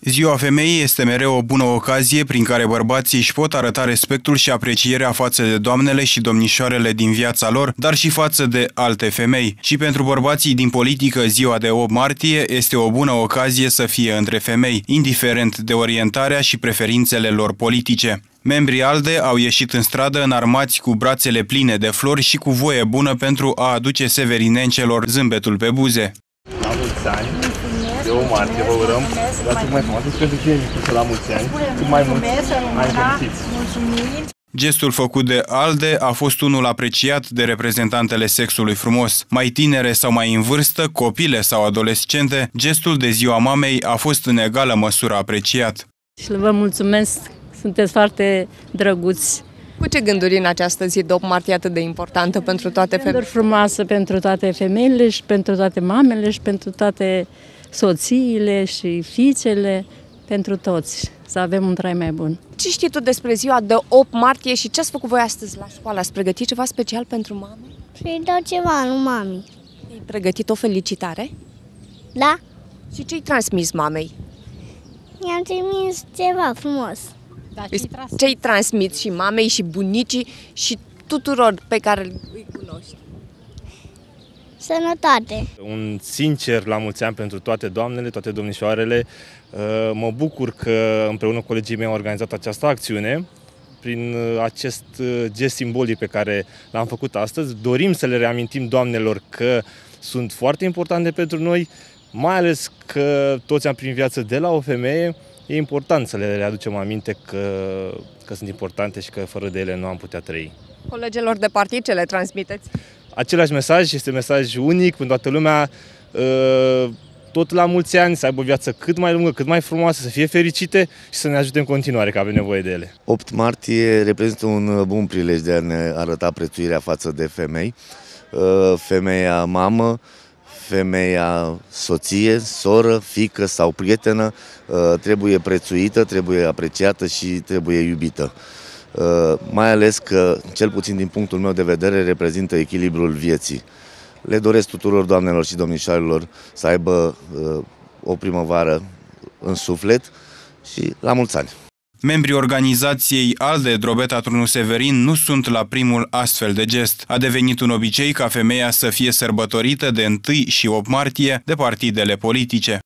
Ziua femeii este mereu o bună ocazie prin care bărbații își pot arăta respectul și aprecierea față de doamnele și domnișoarele din viața lor, dar și față de alte femei. Și pentru bărbații din politică, ziua de 8 martie este o bună ocazie să fie între femei, indiferent de orientarea și preferințele lor politice. Membrii ALDE au ieșit în stradă înarmați cu brațele pline de flori și cu voie bună pentru a aduce severinencelor zâmbetul pe buze. La mulți ani, de o martie vă urăm, dați mai frumoase și pentru cine micuță la mulți ani, cât mai mulți ani fericiți. Gestul făcut de ALDE a fost unul apreciat de reprezentantele sexului frumos. Mai tinere sau mai în vârstă, copile sau adolescente, gestul de ziua mamei a fost în egală măsură apreciat. Și vă mulțumesc, sunteți foarte drăguți. Cu ce gânduri în această zi de 8 martie atât de importantă pentru toate Gânduri femeile? frumoase pentru toate femeile și pentru toate mamele și pentru toate soțiile și fiicele, pentru toți, să avem un trai mai bun. Ce știi tu despre ziua de 8 martie și ce ați făcut voi astăzi la școală? Ați pregătit ceva special pentru mame? Și dau ceva lui mami. Ai pregătit o felicitare? Da? Și ce-i transmis mamei? I-am trimis ceva frumos. Ce-i transmit și mamei și bunicii și tuturor pe care îi cunoști? Sănătate. Un sincer la mulți ani pentru toate doamnele, toate domnișoarele. Uh, Mă bucur că împreună cu colegii mei am organizat această acțiune prin uh, acest uh, gest simbolic pe care l-am făcut astăzi. Dorim să le reamintim doamnelor că sunt foarte importante pentru noi, mai ales că toți am prin viață de la o femeie, e important să le readucem aminte că, că sunt importante și că fără de ele nu am putea trăi. Colegelor de partid ce le transmiteți? Același mesaj, este mesaj unic pentru toată lumea, uh, tot la mulți ani, să aibă o viață cât mai lungă, cât mai frumoasă, să fie fericite și să ne ajute în continuare, că avem nevoie de ele. 8 martie reprezintă un bun prilej de a ne arăta prețuirea față de femei. Uh, Femeia mamă, femeia soție, soră, fică sau prietenă uh, trebuie prețuită, trebuie apreciată și trebuie iubită. Uh, Mai ales că, cel puțin din punctul meu de vedere, reprezintă echilibrul vieții. Le doresc tuturor doamnelor și domnișoarelor să aibă uh, o primăvară în suflet și la mulți ani! Membrii organizației ALDE Drobeta Trunu Severin nu sunt la primul astfel de gest. A devenit un obicei ca femeia să fie sărbătorită de 1 și 8 martie de partidele politice.